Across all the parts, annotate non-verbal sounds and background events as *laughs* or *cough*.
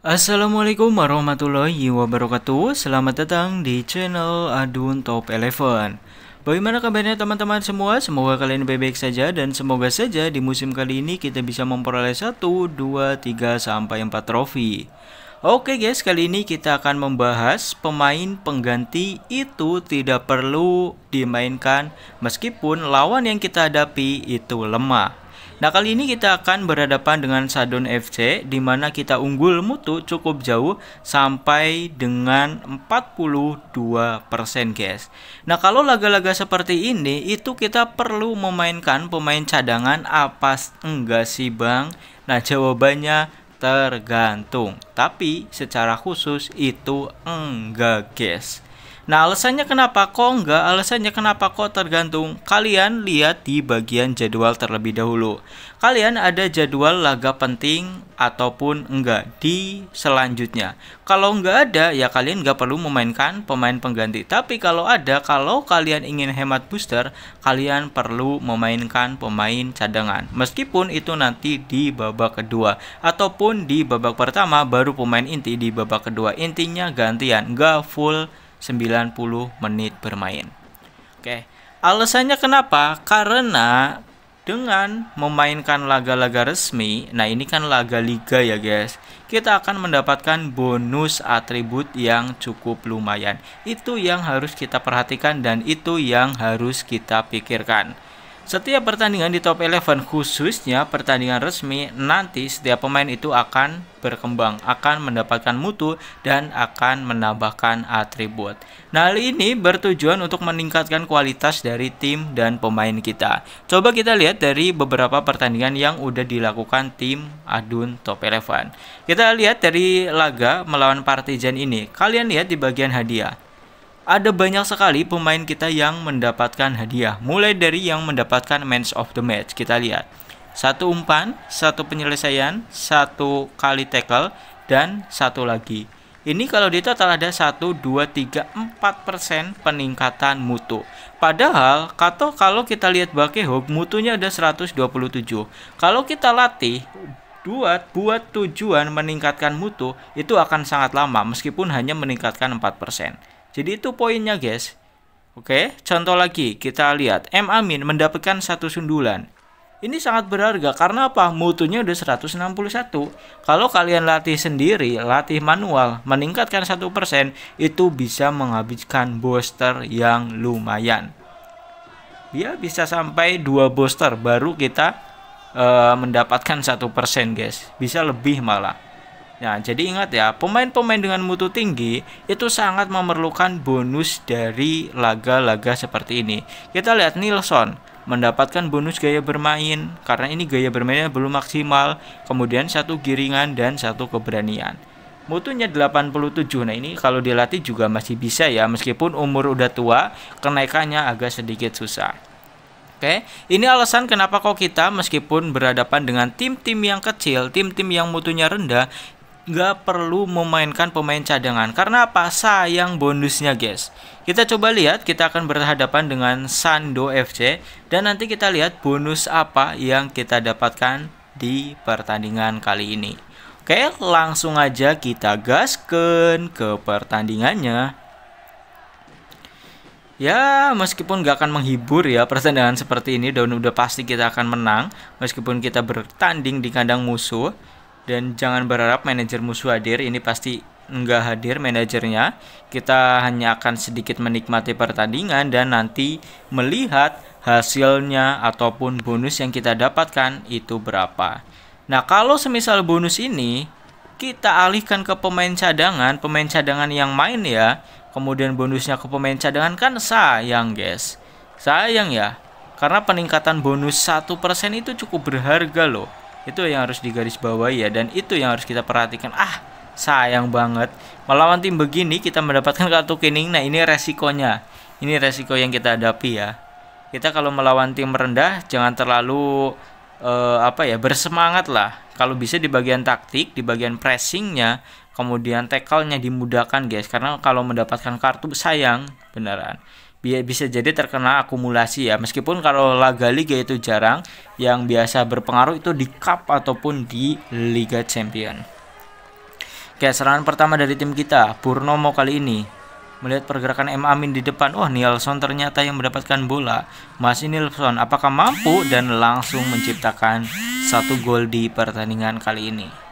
Assalamualaikum warahmatullahi wabarakatuh. Selamat datang di channel Adun Top 11 Bagaimana kabarnya teman-teman semua? Semoga kalian baik-baik saja dan semoga saja di musim kali ini kita bisa memperoleh 1, 2, 3, sampai 4 trofi. Oke guys, kali ini kita akan membahas pemain pengganti itu tidak perlu dimainkan meskipun lawan yang kita hadapi itu lemah Nah kali ini kita akan berhadapan dengan Sadon FC di mana kita unggul mutu cukup jauh sampai dengan 42% guys. Nah kalau laga-laga seperti ini itu kita perlu memainkan pemain cadangan apa enggak sih bang? Nah jawabannya tergantung. Tapi secara khusus itu enggak guys. Nah, alasannya kenapa kok enggak? Alasannya kenapa kok tergantung. Kalian lihat di bagian jadwal terlebih dahulu. Kalian ada jadwal laga penting ataupun enggak di selanjutnya. Kalau enggak ada, ya kalian enggak perlu memainkan pemain pengganti. Tapi kalau ada, kalau kalian ingin hemat booster, kalian perlu memainkan pemain cadangan. Meskipun itu nanti di babak kedua ataupun di babak pertama baru pemain inti di babak kedua. Intinya gantian, enggak full 90 menit bermain. Oke, alasannya kenapa? Karena dengan memainkan laga-laga resmi, nah ini kan laga liga ya guys, kita akan mendapatkan bonus atribut yang cukup lumayan. Itu yang harus kita perhatikan dan itu yang harus kita pikirkan. Setiap pertandingan di top 11 khususnya pertandingan resmi nanti setiap pemain itu akan berkembang, akan mendapatkan mutu dan akan menambahkan atribut. Nah, hal ini bertujuan untuk meningkatkan kualitas dari tim dan pemain kita. Coba kita lihat dari beberapa pertandingan yang udah dilakukan tim Adun Top 11. Kita lihat dari laga melawan Partizan ini. Kalian lihat di bagian hadiah ada banyak sekali pemain kita yang mendapatkan hadiah. Mulai dari yang mendapatkan match of the match. Kita lihat. Satu umpan, satu penyelesaian, satu kali tackle, dan satu lagi. Ini kalau di total ada 1, 2, 3, 4% peningkatan mutu. Padahal kata kalau kita lihat Bakehog mutunya ada 127. Kalau kita latih buat buat tujuan meningkatkan mutu itu akan sangat lama meskipun hanya meningkatkan 4%. Jadi itu poinnya guys. Oke, contoh lagi kita lihat M Amin mendapatkan satu sundulan. Ini sangat berharga karena apa? Mutunya udah 161. Kalau kalian latih sendiri, latih manual, meningkatkan satu persen, itu bisa menghabiskan booster yang lumayan. Dia bisa sampai dua booster baru kita uh, mendapatkan satu persen guys. Bisa lebih malah. Nah, jadi ingat ya, pemain-pemain dengan mutu tinggi itu sangat memerlukan bonus dari laga-laga seperti ini. Kita lihat Nilsson mendapatkan bonus gaya bermain karena ini gaya bermainnya belum maksimal, kemudian satu giringan dan satu keberanian. Mutunya 87. Nah, ini kalau dilatih juga masih bisa ya meskipun umur udah tua, kenaikannya agak sedikit susah. Oke, ini alasan kenapa kok kita meskipun berhadapan dengan tim-tim yang kecil, tim-tim yang mutunya rendah, nggak perlu memainkan pemain cadangan. Karena apa? Sayang bonusnya guys. Kita coba lihat kita akan berhadapan dengan Sando FC dan nanti kita lihat bonus apa yang kita dapatkan di pertandingan kali ini. Oke langsung aja kita gaskan ke pertandingannya. Ya, meskipun gak akan menghibur ya pertandingan seperti ini dan udah pasti kita akan menang meskipun kita bertanding di kandang musuh dan jangan berharap manajer musuh hadir ini pasti nggak hadir manajernya. Kita hanya akan sedikit menikmati pertandingan dan nanti melihat hasilnya ataupun bonus yang kita dapatkan itu berapa. Nah kalau semisal bonus ini kita alihkan ke pemain cadangan pemain cadangan yang main ya. Kemudian bonusnya ke pemain cadangan kan sayang guys. Sayang ya karena peningkatan bonus satu persen itu cukup berharga loh itu yang harus digarisbawahi ya dan itu yang harus kita perhatikan. Ah sayang banget. Melawan tim begini kita mendapatkan kartu kuning. Nah ini resikonya. Ini resiko yang kita hadapi ya. Kita kalau melawan tim rendah jangan terlalu uh, apa ya bersemangat lah. Kalau bisa di bagian taktik di bagian pressingnya kemudian tackle-nya dimudahkan guys. Karena kalau mendapatkan kartu sayang beneran bisa jadi terkena akumulasi ya meskipun kalau laga liga itu jarang yang biasa berpengaruh itu di cup ataupun di Liga Champion Oke, serangan pertama dari tim kita, Purnomo kali ini. Melihat pergerakan M. Amin di depan, wah Nielsen ternyata yang mendapatkan bola. Masih Nielsen, apakah mampu dan langsung menciptakan satu gol di pertandingan kali ini.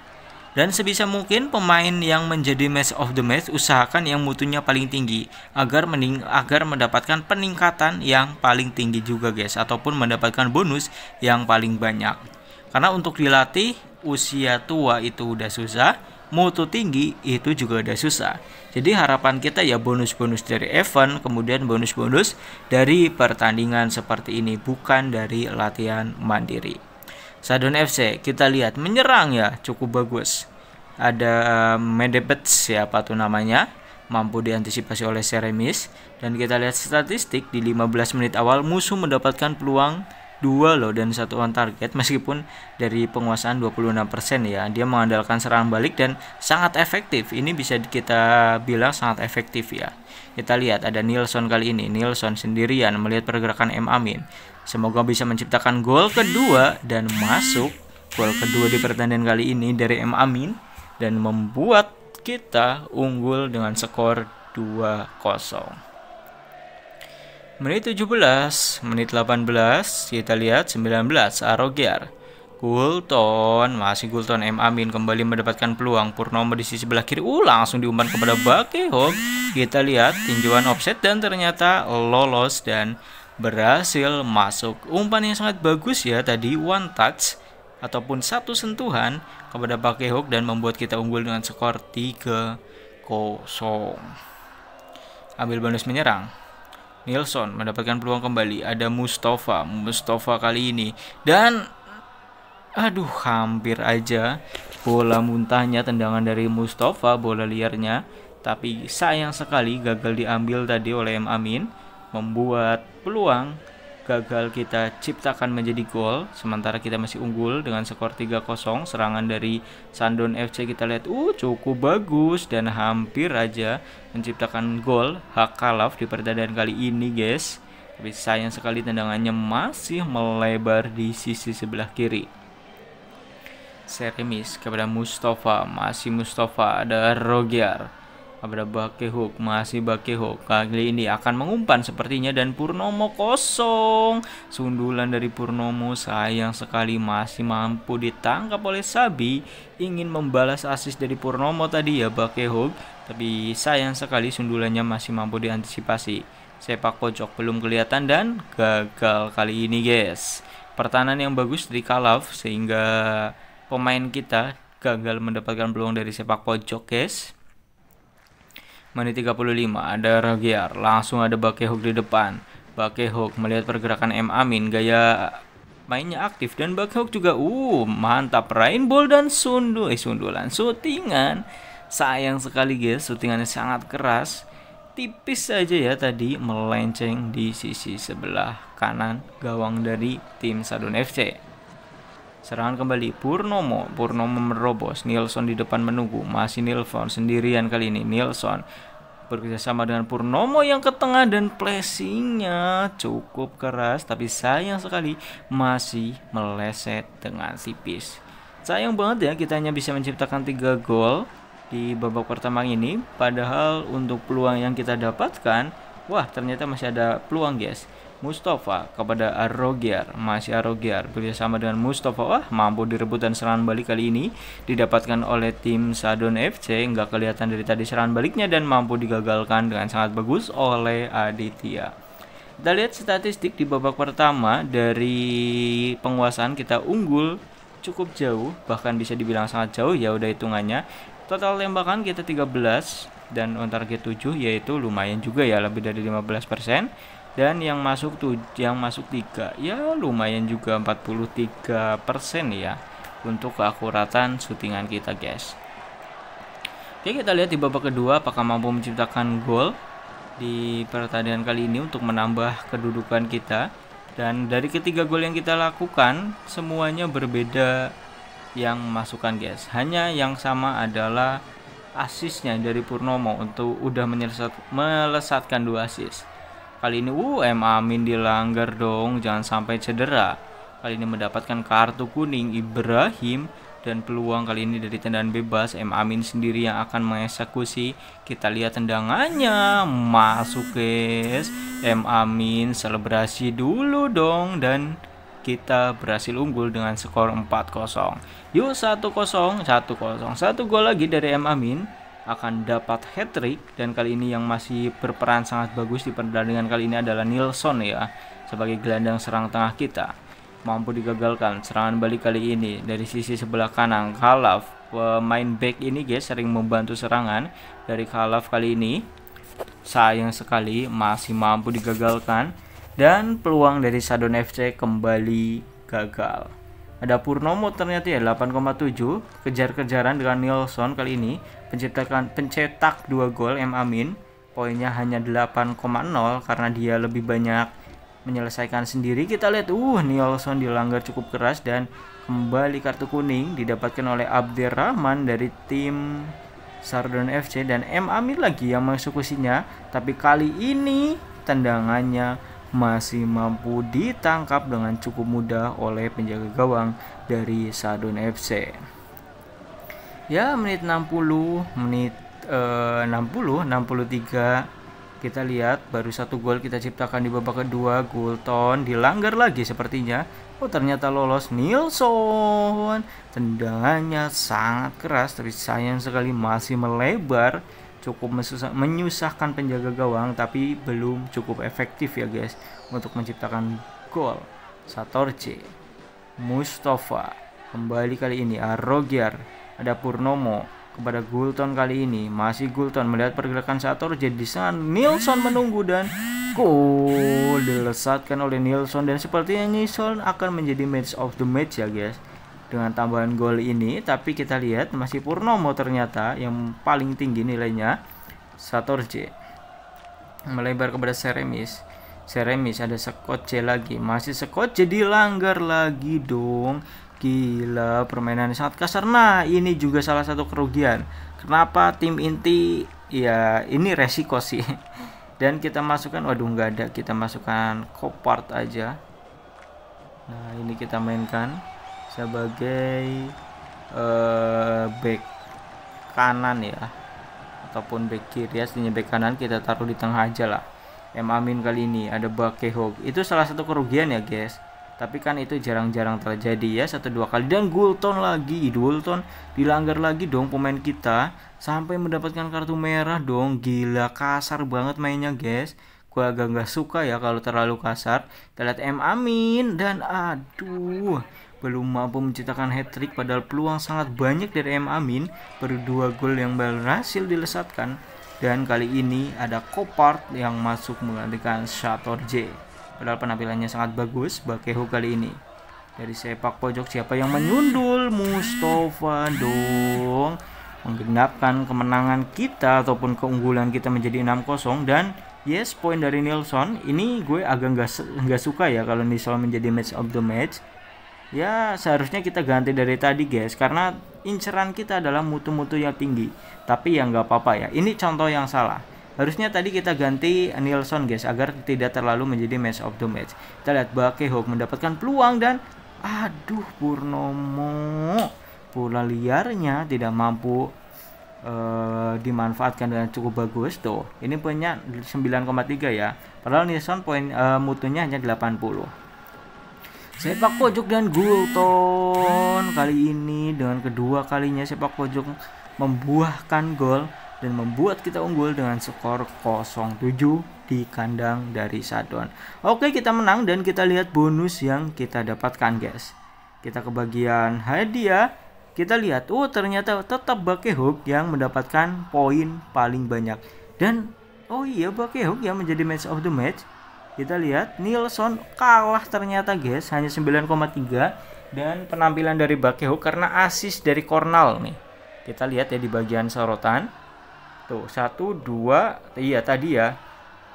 Dan sebisa mungkin pemain yang menjadi match of the match usahakan yang mutunya paling tinggi agar mening agar mendapatkan peningkatan yang paling tinggi juga guys ataupun mendapatkan bonus yang paling banyak. Karena untuk dilatih usia tua itu udah susah, mutu tinggi itu juga udah susah. Jadi harapan kita ya bonus-bonus dari event, kemudian bonus-bonus dari pertandingan seperti ini bukan dari latihan mandiri. Sadon FC kita lihat menyerang ya cukup bagus. Ada uh, Medebets siapa tuh namanya mampu diantisipasi oleh Seremis dan kita lihat statistik di 15 menit awal musuh mendapatkan peluang dua loh dan satu on target meskipun dari penguasaan 26% ya. Dia mengandalkan serangan balik dan sangat efektif. Ini bisa kita bilang sangat efektif ya. Kita lihat ada Nilsson kali ini. Nilsson sendirian melihat pergerakan M Amin. Semoga bisa menciptakan gol kedua dan masuk gol kedua di pertandingan kali ini dari M Amin dan membuat kita unggul dengan skor 2-0. Menit 17, menit 18, kita lihat 19 Arogiar. Gulton, masih Gulton M Amin kembali mendapatkan peluang Purnomo di sisi sebelah kiri. Uh, langsung diumpan kepada Bakehok. Kita lihat tinjauan offset dan ternyata lolos dan berhasil masuk. Umpan yang sangat bagus ya tadi one touch ataupun satu sentuhan kepada Bakehok dan membuat kita unggul dengan skor 3-0. Ambil bonus menyerang. Nilsson mendapatkan peluang kembali. Ada Mustafa, Mustafa kali ini dan aduh hampir aja bola muntahnya tendangan dari Mustafa bola liarnya tapi sayang sekali gagal diambil tadi oleh M Amin membuat peluang gagal kita ciptakan menjadi gol sementara kita masih unggul dengan skor 3-0 serangan dari Sandon FC kita lihat uh cukup bagus dan hampir aja menciptakan gol hak kalaf di pertandingan kali ini guys. Tapi sayang sekali tendangannya masih melebar di sisi sebelah kiri. Seremis kepada Mustafa masih Mustafa ada Rogier kepada Bakehuk masih Bakehuk. Kali ini akan mengumpan sepertinya dan Purnomo kosong. Sundulan dari Purnomo sayang sekali masih mampu ditangkap oleh Sabi. Ingin membalas asis dari Purnomo tadi ya Bakehuk. Tapi sayang sekali sundulannya masih mampu diantisipasi. Sepak pojok belum kelihatan dan gagal kali ini guys. Pertahanan yang bagus dari Kalaf sehingga pemain kita gagal mendapatkan peluang dari sepak pojok guys Menit 35 ada Rogier, langsung ada Bakehok di depan. Bakehok melihat pergerakan M Amin, gaya mainnya aktif dan Bakehok juga uh mantap rainbow dan sundul eh sundulan syutingan. Sayang sekali guys, syutingannya sangat keras. Tipis saja ya tadi melenceng di sisi sebelah kanan gawang dari tim Sadun FC. Serangan kembali. Purnomo, Purnomo merobos, Nilsson di depan menunggu, masih Nilsson sendirian kali ini, Nilsson bekerjasama dengan Purnomo yang ke tengah dan placingnya cukup keras tapi sayang sekali masih meleset dengan tipis. Sayang banget ya kita hanya bisa menciptakan 3 gol di babak pertama ini. Padahal untuk peluang yang kita dapatkan wah ternyata masih ada peluang guys Mustafa kepada Arogiar masih Arogiar bekerjasama dengan Mustafa wah mampu direbut dan serangan balik kali ini didapatkan oleh tim Sadon FC nggak kelihatan dari tadi serangan baliknya dan mampu digagalkan dengan sangat bagus oleh Aditya. Kita lihat statistik di babak pertama. Dari penguasaan kita unggul cukup jauh bahkan bisa dibilang sangat jauh ya udah hitungannya. Total tembakan kita 13 dan on target 7 yaitu lumayan juga ya lebih dari 15% dan yang masuk tuh yang masuk tiga ya lumayan juga 43% ya untuk keakuratan syutingan kita guys. Oke kita lihat di babak kedua apakah mampu menciptakan gol di pertandingan kali ini untuk menambah kedudukan kita. Dan dari ketiga gol yang kita lakukan semuanya berbeda yang masukkan guys. Hanya yang sama adalah asisnya dari Purnomo untuk udah melesatkan dua asis Kali ini UM Amin dilanggar dong, jangan sampai cedera. Kali ini mendapatkan kartu kuning Ibrahim dan peluang kali ini dari tendangan bebas M Amin sendiri yang akan mengeksekusi. Kita lihat tendangannya masuk guys M Amin selebrasi dulu dong dan kita berhasil unggul dengan skor 4-0 yuk 1-0 1-0 satu gol lagi dari M Amin akan dapat hat trick dan kali ini yang masih berperan sangat bagus di pertandingan kali ini adalah Nilsson ya sebagai gelandang serang tengah kita. Mampu digagalkan serangan balik kali ini dari sisi sebelah kanan. Kalaf pemain back ini guys sering membantu serangan dari Kalaf kali ini. Sayang sekali masih mampu digagalkan dan peluang dari Sadon FC kembali gagal. Ada Purnomo ternyata ya 8,7 kejar-kejaran dengan Nilsson kali ini penciptakan pencetak dua gol M. Amin. Poinnya hanya 8,0 karena dia lebih banyak menyelesaikan sendiri. Kita lihat uh Nilsson dilanggar cukup keras dan kembali kartu kuning didapatkan oleh Abderrahman dari tim Sardon FC dan M. Amin lagi yang mengeksekusinya. Tapi kali ini tendangannya masih mampu ditangkap dengan cukup mudah oleh penjaga gawang dari Sadun FC. Ya, menit 60, menit eh, 60, 63 kita lihat baru satu gol kita ciptakan di babak kedua. Gulton dilanggar lagi sepertinya. Oh ternyata lolos. Nilsson tendangannya sangat keras tapi sayang sekali masih melebar. Cukup menyusahkan penjaga gawang tapi belum cukup efektif ya guys untuk menciptakan gol. Satorce, Mustafa, kembali kali ini. Arogiar, ada Purnomo kepada Gulton kali ini. Masih Gulton melihat pergerakan Satorce di sana Nilsson menunggu dan gol dilesatkan oleh Nilsson. Dan sepertinya Nilsson akan menjadi match of the match ya guys. Dengan tambahan gol ini tapi kita lihat masih Purnomo ternyata yang paling tinggi nilainya Satorje melebar kepada Seremis. Seremis ada Sekoce lagi. Masih Sekoce dilanggar lagi dong gila permainan sangat kasar nah ini juga salah satu kerugian. Kenapa tim inti? Ya ini resiko sih. *laughs* Dan kita masukkan waduh nggak ada. Kita masukkan Copart aja. Nah ini kita mainkan sebagai uh, back kanan ya. Ataupun back kiri. Ya aslinya back kanan kita taruh di tengah aja lah. M Amin kali ini ada Bakehog itu salah satu kerugian ya guys tapi kan itu jarang-jarang terjadi ya satu dua kali. Dan Gulton lagi Gulton dilanggar lagi dong pemain kita. Sampai mendapatkan kartu merah dong. Gila kasar banget mainnya guys. Gua agak nggak suka ya kalau terlalu kasar. Kita lihat M Amin dan aduh belum mampu menciptakan hat-trick padahal peluang sangat banyak dari M Amin. Baru dua gol yang berhasil dilesatkan. Dan kali ini ada Kopart yang masuk menggantikan Shator J padahal penampilannya sangat bagus Bakeho kali ini. Dari sepak pojok siapa yang menyundul? Mustafa dong. Menggenapkan kemenangan kita ataupun keunggulan kita menjadi 6-0 dan yes poin dari Nilsson ini gue agak nggak suka ya kalau Nilsson menjadi match of the match. Ya seharusnya kita ganti dari tadi guys. Karena inceran kita adalah mutu-mutu yang tinggi. Tapi ya nggak apa-apa ya. Ini contoh yang salah harusnya tadi kita ganti Nilsson guys agar tidak terlalu menjadi match of the match. Kita lihat Bakehok mendapatkan peluang dan aduh Purnomo bola liarnya tidak mampu uh, dimanfaatkan dengan cukup bagus tuh. Ini punya 9,3 ya. Padahal Nilsson poin uh, mutunya hanya 80 sepak pojok dan Gulton kali ini dengan kedua kalinya sepak pojok membuahkan gol dan membuat kita unggul dengan skor 0-7 di kandang dari Sadon. Oke, kita menang dan kita lihat bonus yang kita dapatkan, guys. Kita ke bagian hadiah. Kita lihat, oh ternyata tetap Bakehuk yang mendapatkan poin paling banyak. Dan oh iya Bakehuk yang menjadi match of the match kita lihat Nilsson kalah ternyata guys hanya 9,3 dan penampilan dari Bakeho karena asis dari Kornal nih kita lihat ya di bagian sorotan tuh 1 2 iya tadi ya.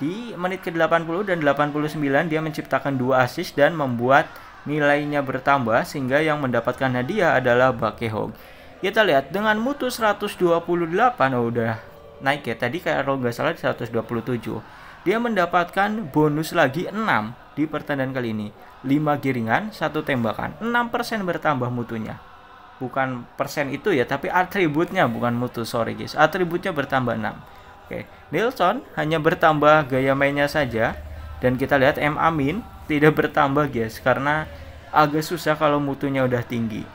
Di menit ke 80 dan 89 dia menciptakan dua asis dan membuat nilainya bertambah sehingga yang mendapatkan hadiah adalah Bakehog kita lihat dengan mutu 128 oh udah naik ya. Tadi kalau nggak salah 127 dia mendapatkan bonus lagi 6 di pertandingan kali ini. 5 giringan, 1 tembakan, 6% bertambah mutunya. Bukan persen itu ya tapi atributnya bukan mutu sorry guys. Atributnya bertambah 6 oke Nilsson hanya bertambah gaya mainnya saja. Dan kita lihat M Amin tidak bertambah guys karena agak susah kalau mutunya udah tinggi.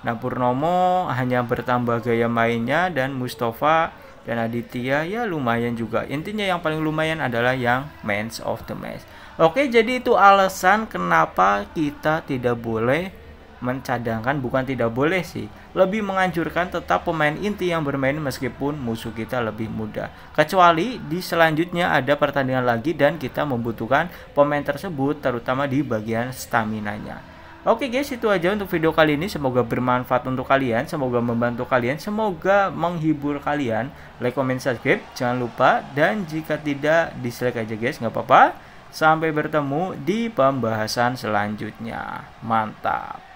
Nah Purnomo hanya bertambah gaya mainnya dan Mustafa dan Aditya ya lumayan juga. Intinya yang paling lumayan adalah yang Mans of the Match. Oke jadi itu alasan kenapa kita tidak boleh mencadangkan bukan tidak boleh sih. Lebih menganjurkan tetap pemain inti yang bermain meskipun musuh kita lebih muda. Kecuali di selanjutnya ada pertandingan lagi dan kita membutuhkan pemain tersebut terutama di bagian stamina nya Oke guys itu aja untuk video kali ini. Semoga bermanfaat untuk kalian semoga membantu kalian semoga menghibur kalian. Like comment subscribe. Jangan lupa. Dan jika tidak dislike aja guys nggak apa-apa. Sampai bertemu di pembahasan selanjutnya. Mantap